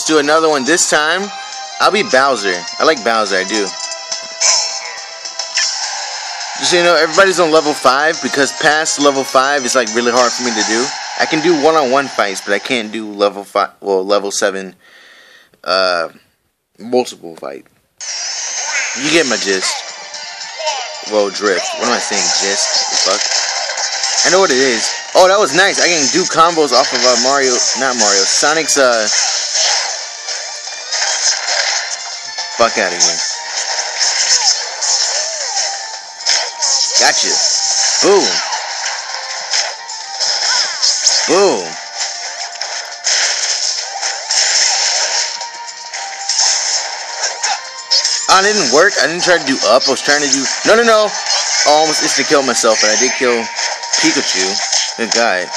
Let's do another one. This time, I'll be Bowser. I like Bowser, I do. Just so you know, everybody's on level 5 because past level 5 is like really hard for me to do. I can do one-on-one -on -one fights, but I can't do level 5, well, level 7 uh, multiple fight. You get my gist. Well, drift. What am I saying? Gist? Fuck? I know what it is. Oh, that was nice. I can do combos off of uh, Mario, not Mario, Sonic's, uh... Fuck out of here. Gotcha. Boom. Boom. Oh, it didn't work. I didn't try to do up. I was trying to do... No, no, no. I almost instantly killed myself, and I did kill Pikachu. Good guy.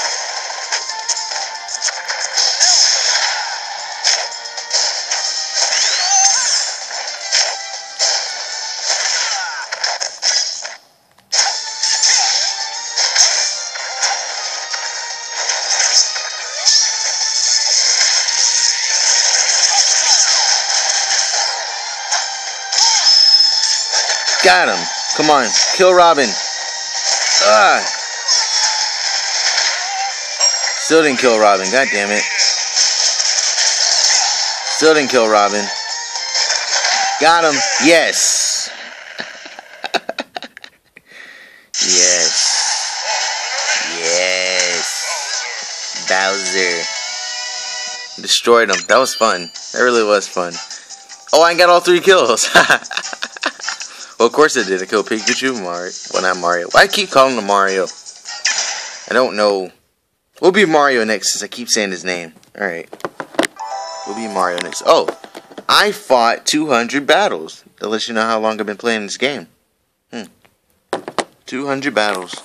Got him. Come on. Kill Robin. Ah. Still didn't kill Robin. God damn it. Still didn't kill Robin. Got him. Yes. yes. Yes. Bowser. Destroyed him. That was fun. That really was fun. Oh, I got all three kills. Well, of course I did. I killed Pikachu, Mario. Well, not Mario. Why keep calling him Mario? I don't know. We'll be Mario next since I keep saying his name. Alright. We'll be Mario next. Oh, I fought 200 battles. That lets you know how long I've been playing this game. Hmm. 200 battles.